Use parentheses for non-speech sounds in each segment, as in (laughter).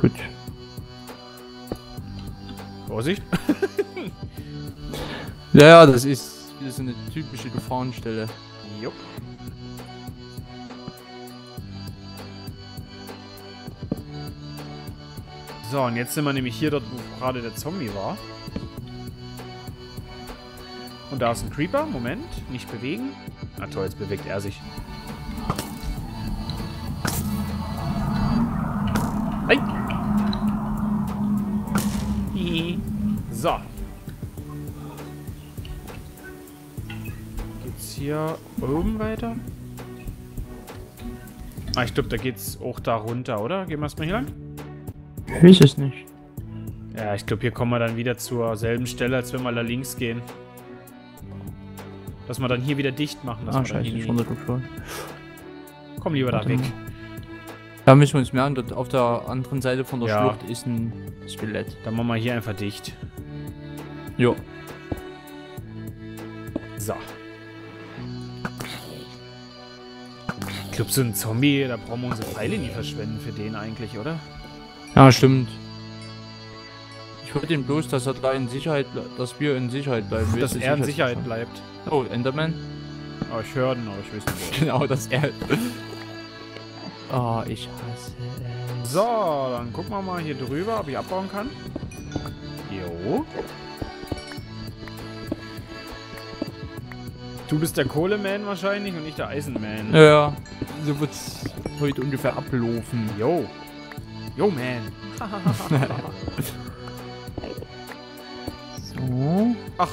Gut. Vorsicht. (laughs) Ja, ja, das ist wieder so eine typische Gefahrenstelle. Jupp. So, und jetzt sind wir nämlich hier dort, wo gerade der Zombie war. Und da ist ein Creeper. Moment, nicht bewegen. Na toll, jetzt bewegt er sich. Hey. So. Geht's hier oben weiter? Ah, ich glaube, da geht's auch da runter, oder? Gehen wir erstmal hier lang? Ich weiß es nicht. Ja, ich glaube, hier kommen wir dann wieder zur selben Stelle, als wenn wir da links gehen. Dass wir dann hier wieder dicht machen. Dass Ah, scheiße, ich nicht- runtergefallen. Komm lieber da Warte weg. mal. Da müssen wir uns merken, dort auf der anderen Seite von der Ja. Schlucht ist ein Skelett. Dann machen wir hier einfach dicht. Jo. So. Ich glaube, so ein Zombie, da brauchen wir unsere Pfeile nie verschwenden für den eigentlich, oder? Ja, stimmt. Ich wollte ihm bloß, dass er da in Sicherheit, dass wir in Sicherheit bleiben. Wir Dass er in Sicherheit Sicherheitsbewacher. bleibt. Oh, Enderman. Aber ich höre den, aber ich weiß nicht wo. Genau, dass er. Oh, (laughs) ich hasse es. So, dann gucken wir mal hier drüber, ob ich abbauen kann. Jo. Du bist der Kohleman wahrscheinlich und ich der Eisenman. Ja, so wird's heute ungefähr ablaufen. Jo. Jo, man. (laughs) So. Ach,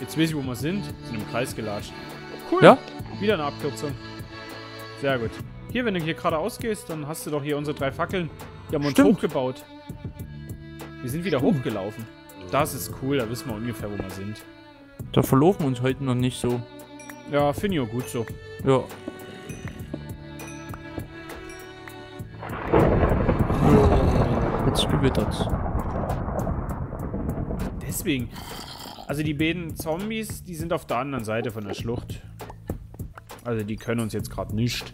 jetzt weiß ich, wo wir sind. Sind im Kreis gelatscht. Cool. Ja? Wieder eine Abkürzung. Sehr gut. Hier, wenn du hier geradeaus gehst, dann hast du doch hier unsere drei Fackeln. Die haben wir uns Stimmt. hochgebaut. Wir sind wieder Stimmt. hochgelaufen. Das ist cool, da wissen wir ungefähr, wo wir sind. Da verlaufen wir uns heute noch nicht so. Ja, finde ich auch gut so. Ja. Jetzt gewittert's. Deswegen. Also die beiden Zombies, die sind auf der anderen Seite von der Schlucht. Also die können uns jetzt gerade nicht.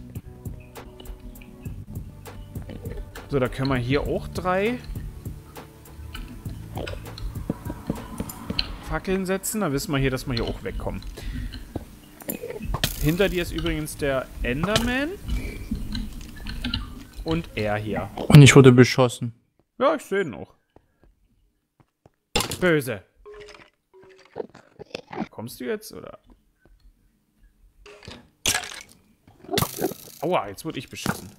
So, da können wir hier auch drei Fackeln setzen. Dann wissen wir hier, dass wir hier auch wegkommen. Hinter dir ist übrigens der Enderman. Und er hier. Und ich wurde beschossen. Ja, ich sehe ihn auch. Böse. Kommst du jetzt, oder? Aua, jetzt wurde ich beschossen.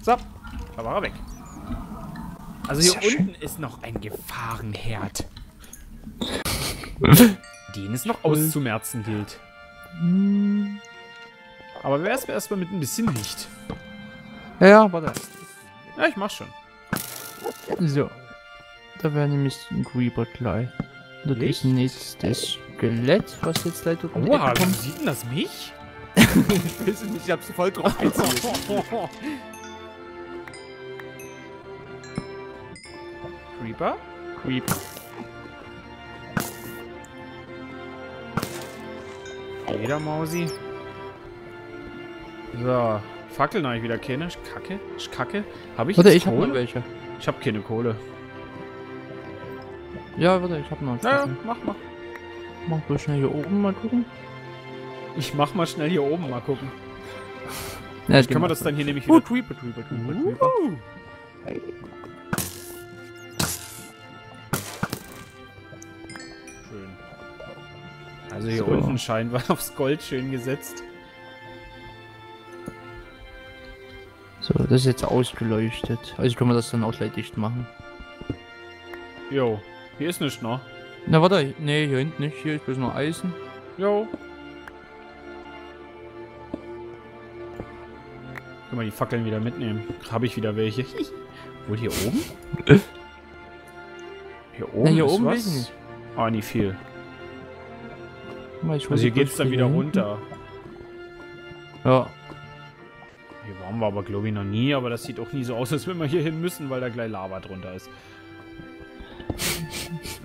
So, da war er weg. Also hier unten ist noch ein Gefahrenherd. (laughs) Den es noch auszumerzen gilt. Aber wer ist erstmal mit ein bisschen Licht? Ja, ja, warte. Ja, ich mach schon. So. Da wäre nämlich ein Creeper gleich. Das Licht? ist ein nächstes Skelett, was jetzt leider um die Oha, kommt. sieht denn das mich? (laughs) Ich weiß es nicht, ich hab's voll drauf gezielt. (laughs) Creeper? Creeper. Jeder Mausi. So, Fackeln habe ich wieder keine. Ich kacke. Ich kacke. Habe ich Warte, ich hab Kohle? noch welche. Ich habe keine Kohle. Ja, warte, ich hab noch. Naja, Warte. mach mal. Mach bloß schnell hier oben mal gucken. Ich mach mal schnell hier oben mal gucken. Ja, Können wir das dann hier nämlich wieder... Creeper, Creeper, Creeper, Creeper. Uh. Schön. Also hier So. unten scheinen wir (laughs) aufs Gold schön gesetzt. So, das ist jetzt ausgeleuchtet. Also können wir das dann auch gleich dicht machen. Jo, hier ist nichts noch. Na warte, nee, hier hinten nicht. Hier ist bloß nur Eisen. Jo. Können wir die Fackeln wieder mitnehmen. Habe ich wieder welche. (laughs) Wohl hier oben? (laughs) Hier oben Na, hier ist oben was? Ah, nicht viel. Also hier bloß geht's dann wieder hinten. runter. Ja. Hier waren wir aber, glaube ich, noch nie. Aber das sieht auch nie so aus, als wenn wir hier hin müssen, weil da gleich Lava drunter ist.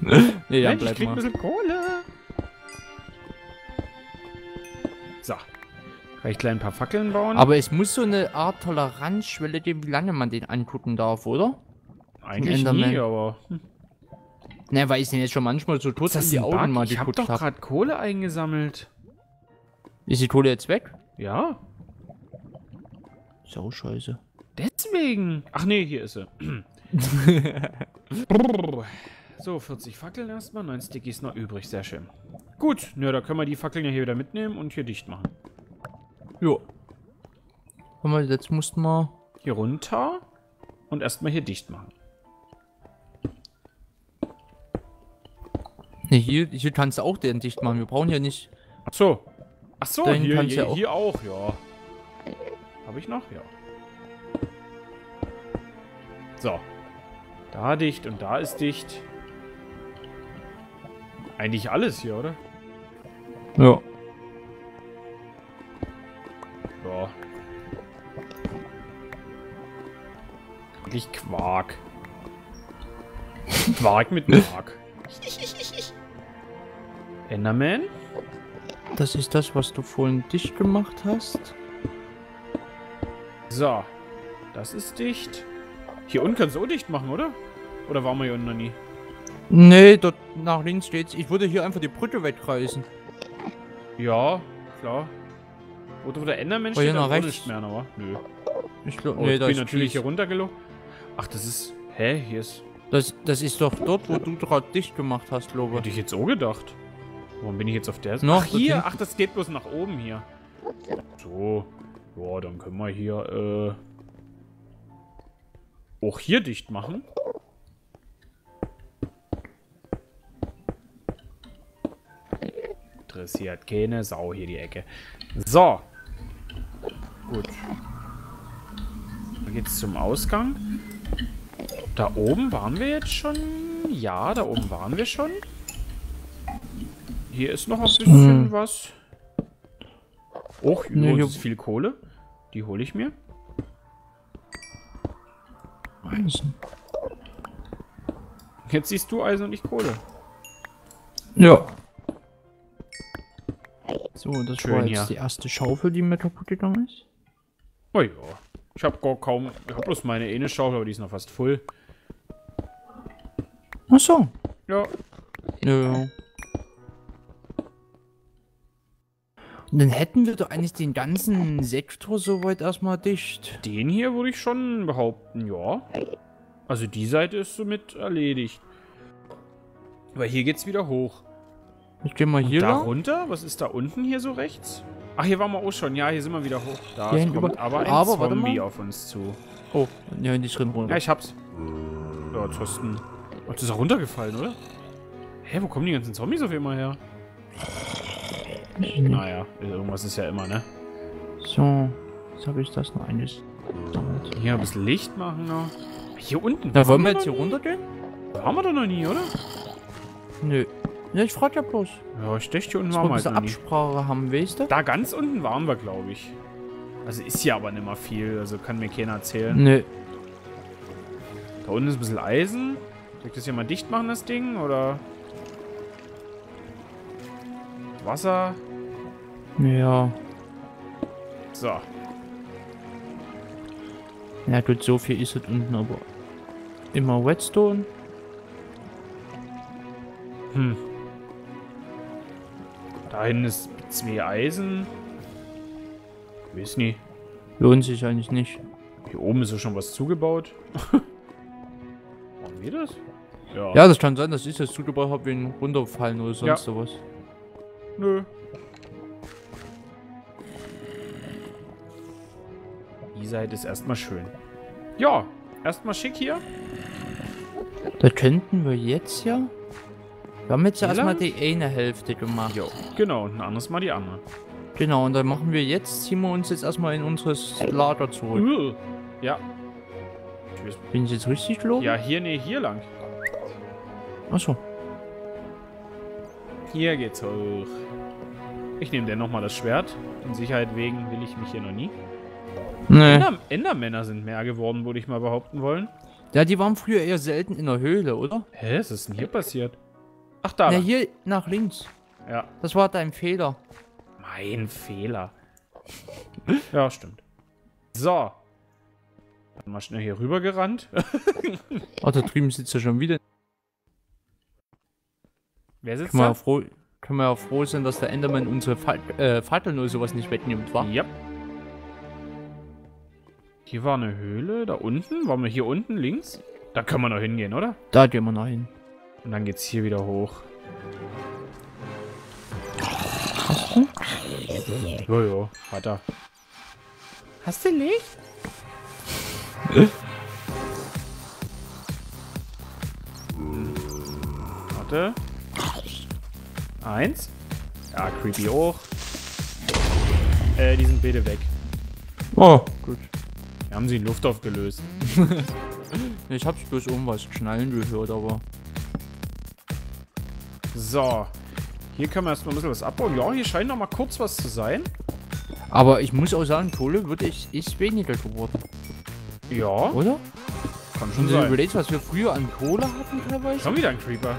(laughs) Nee, ja, Mensch, ich krieg ein bisschen Kohle. So. Kann ich gleich ein paar Fackeln bauen? Aber es muss so eine Art Toleranzschwelle geben, wie lange man den angucken darf, oder? Eigentlich nie, aber... Ne, weil ich den jetzt schon manchmal so tot in die ein Augen mal Ich hab doch gerade Kohle eingesammelt. Ist die Kohle jetzt weg? Ja, Sau scheiße. deswegen. Ach nee, hier ist sie. (laughs) so, 40 Fackeln erstmal, 9 Stickies noch übrig, sehr schön. Gut, ja, da können wir die Fackeln ja hier wieder mitnehmen und hier dicht machen. Jo. Jetzt mussten wir... Hier runter und erstmal hier dicht machen. Ne, hier, hier kannst du auch den dicht machen. Wir brauchen ja nicht... Ach so. Ach so, Den hier, kannst du hier, ja auch. hier auch, ja. Habe ich noch? Ja. So. Da dicht und da ist dicht. Eigentlich alles hier, oder? Ja. Ja. Eigentlich Quark. Quark mit Quark. Enderman? Das ist das, was du vorhin dicht gemacht hast. So. Das ist dicht. Hier unten kannst du auch dicht machen, oder? Oder waren wir hier unten noch nie? Nee, dort nach links steht's. Ich würde hier einfach die Brücke wegreißen. Ja, klar. Oder wo der Enderman Oh, hier steht, da nicht mehr, aber nö. Ich glaube, Oh, nee, ich bin natürlich hier runtergelaufen. Ach, das ist... Hä? Hier ist... Das, das ist doch dort, wo du gerade dicht gemacht hast, glaube Hätte ich. jetzt auch gedacht. Warum bin ich jetzt auf der Seite? Noch Ach, hier. Ach, das geht bloß nach oben hier. So. Ja, dann können wir hier, äh... Auch hier dicht machen. Interessiert keine Sau hier die Ecke. So. Gut. Dann geht's zum Ausgang. Da oben waren wir jetzt schon. Ja, da oben waren wir schon. Hier ist noch ein bisschen Hm. was. Och, Nee, oh, hier- ist viel Kohle. Die hole ich mir. Eisen. Jetzt siehst du Eisen und ich Kohle. Ja. So, das Schön war hier. jetzt die erste Schaufel, die mir kaputt gegangen ist. Oh ja. Ich habe gar kaum. Ich habe bloß meine eine Schaufel, aber die ist noch fast voll. Ach so. Ja. Ja, ja. Und dann hätten wir doch eigentlich den ganzen Sektor soweit erstmal dicht. Den hier würde ich schon behaupten, ja. Also die Seite ist somit erledigt. Weil hier geht's wieder hoch. Ich geh mal hier da lang. runter? Was ist da unten hier so rechts? Ach, hier waren wir auch schon. Ja, hier sind wir wieder hoch. Da Hier kommt hinüber. aber ein Aber, Zombie auf uns zu. Oh, ja, nicht drin runter. Ja, ich hab's. Ja, Thorsten. Ach, das ist ja runtergefallen, oder? Hä, wo kommen die ganzen Zombies auf einmal her? Naja, irgendwas ist ja immer, ne? So, jetzt habe ich das noch eines. Hier ein bisschen Licht machen noch. Hier unten. Na, wollen wir jetzt hier runtergehen? Waren wir doch noch nie, oder? Nö. Ja, ich frag ja bloß. Ja, ich dachte, hier unten waren wir halt noch nie. Absprache haben, weißt du? Da ganz unten waren wir, glaube ich. Also ist hier aber nicht mehr viel, also kann mir keiner erzählen. Nö. Da unten ist ein bisschen Eisen. Soll ich das hier mal dicht machen, das Ding, oder? Wasser. Ja. So. Ja gut, so viel ist es unten, aber immer Whetstone. Hm. Da hinten ist zwei Eisen. Ich weiß nicht. Lohnt sich eigentlich nicht. Hier oben ist ja schon was zugebaut. (laughs) Machen wir das? Ja. Ja, das kann sein, dass ich das zugebaut habe wegen runterfallen oder sonst Ja. sowas. Nö. Die Seite ist erstmal schön. Ja, erstmal schick hier. Da könnten wir jetzt ja. Wir haben jetzt erstmal die eine Hälfte gemacht. Jo, genau, und ein anderes Mal die andere. Genau, und dann machen wir jetzt, ziehen wir uns jetzt erstmal in unseres Lager zurück. Ja. Bin ich jetzt richtig gelogen? Ja, hier, nee, hier lang. Achso. Hier geht's hoch. Ich nehme dir nochmal das Schwert. In Sicherheit wegen will ich mich hier noch nie. Nee. Ender Endermänner sind mehr geworden, würde ich mal behaupten wollen. Ja, die waren früher eher selten in der Höhle, oder? Hä, was ist denn hier passiert? Ach, da. Ja, da. hier nach links. Ja. Das war dein Fehler. Mein Fehler. (laughs) Ja, stimmt. So. Dann mal schnell hier rüber gerannt. Oh, (laughs) da drüben sitzt er schon wieder. Wer sitzt Können wir, ja da? froh, können wir ja froh sein, dass der Enderman unsere Fa äh, Fackeln oder sowas nicht wegnimmt, wa? Ja. Hier war eine Höhle. Da unten? Waren wir hier unten links? Da können wir noch hingehen, oder? Da gehen wir noch hin. Und dann geht's hier wieder hoch. Hast du? Jojo, hat er. Hast du Licht? Warte. Eins. Ja, creepy hoch. Äh, die sind beide weg. Oh, gut. Wir haben sie in Luft aufgelöst. (laughs) Ich hab's bloß irgendwas knallen gehört, aber. So. Hier können wir erstmal ein bisschen was abbauen. Ja, hier scheint noch mal kurz was zu sein. Aber ich muss auch sagen, Kohle wird ich, ist weniger geworden, Ja, oder? kann schon du sein. überlegst, was wir früher an Kohle hatten teilweise? Schon wieder ein Creeper.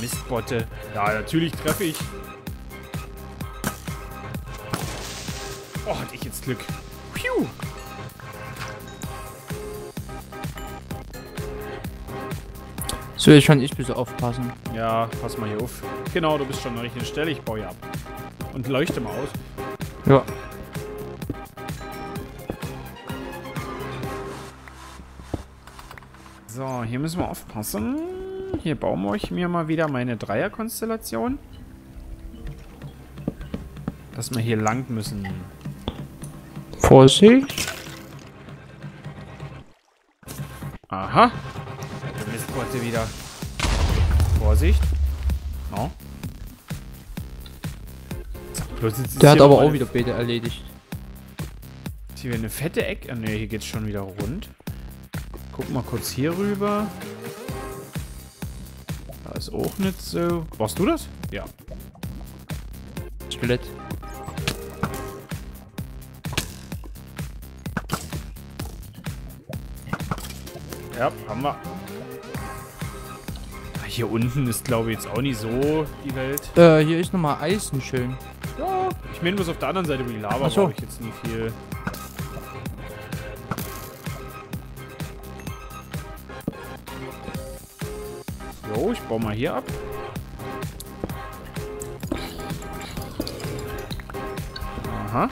Mistbotte. Ja, natürlich treffe ich. Oh, hatte ich jetzt Glück. Piu. So, jetzt kann ich bitte aufpassen. Ja, pass mal hier auf. Genau, du bist schon an der richtigen Stelle. Ich baue hier ab. Und leuchte mal aus. Ja. So, hier müssen wir aufpassen. Hier bauen wir euch mir mal wieder meine Dreierkonstellation. Dass wir hier lang müssen. Vorsicht. Aha. Mistbotte wieder. Vorsicht. No. Der hat aber auch wieder Beete erledigt. Ist Hier eine fette Ecke. Ne, hier geht's schon wieder rund. Guck mal kurz hier rüber. Da ist auch nicht so. Warst du das? Ja. Skelett. Ja, haben wir. Hier unten ist, glaube ich, jetzt auch nicht so die Welt. Äh, hier ist nochmal Eisen schön. Ja, ich meine, bloß auf der anderen Seite, wo die Lava so. brauche ich jetzt nie viel. Jo, ich baue mal hier ab. Aha.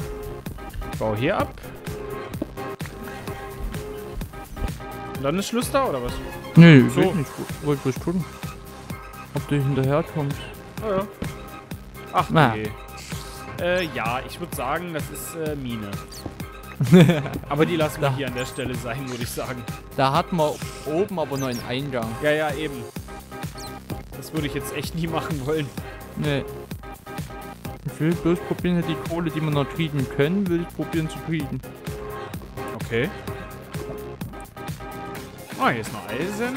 Ich baue hier ab. Und dann ist Schluss da, oder was? Ich So. weiß nicht. wo- Wollte bloß gucken. Ob der hinterherkommt. Ah, ja. Ach Na. nee. Äh, ja, ich würde sagen, das ist äh, Mine. (laughs) Aber die lassen wir hier an der Stelle sein, würde ich sagen. Da hat man oben aber noch einen Eingang. Ja, ja, eben. Das würde ich jetzt echt nie machen wollen. Nee. Ich will bloß probieren, die Kohle, die wir noch kriegen können, will ich probieren zu kriegen. Okay. Ah, hier ist noch Eisen.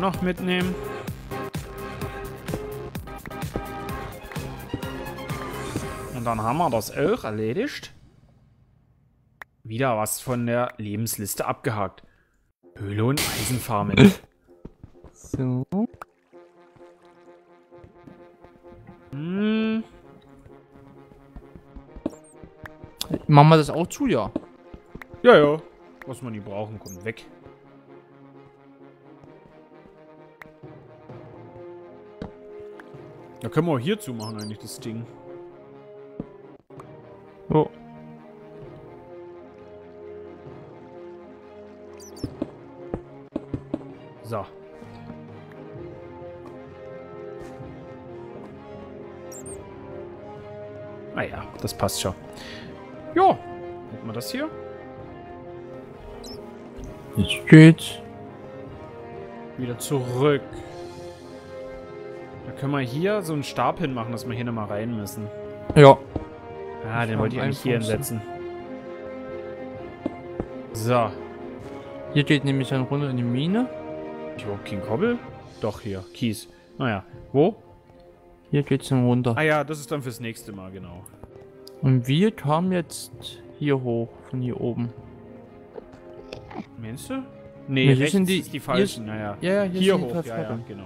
Auch noch mitnehmen. Und dann haben wir das auch erledigt. Wieder was von der Lebensliste abgehakt. Höhle und Eisenfarmen. (laughs) So. hm. Machen wir das auch zu, ja. Ja, ja. Was man nie brauchen, kommt weg. Da können wir auch hier zumachen, eigentlich, das Ding. Oh. So. Ah ja, das passt schon. Ja, hätten wir das hier. Jetzt geht's. Wieder zurück. Können wir hier so einen Stab hinmachen, dass wir hier nochmal rein müssen. Ja. Ah, den Am wollte ich eigentlich hier hinsetzen. So. Hier geht nämlich dann runter in die Mine. Ich überhaupt kein Kobbel? Doch, hier. Kies. Naja. Wo? Hier geht's dann runter. Ah ja, das ist dann fürs nächste Mal, genau. Und wir kamen jetzt hier hoch, von hier oben. Meinst du? Nee, Nee, hier sind die- ist die hier falschen, naja. Ja, ja, Hier, die hoch, ja, ja, genau.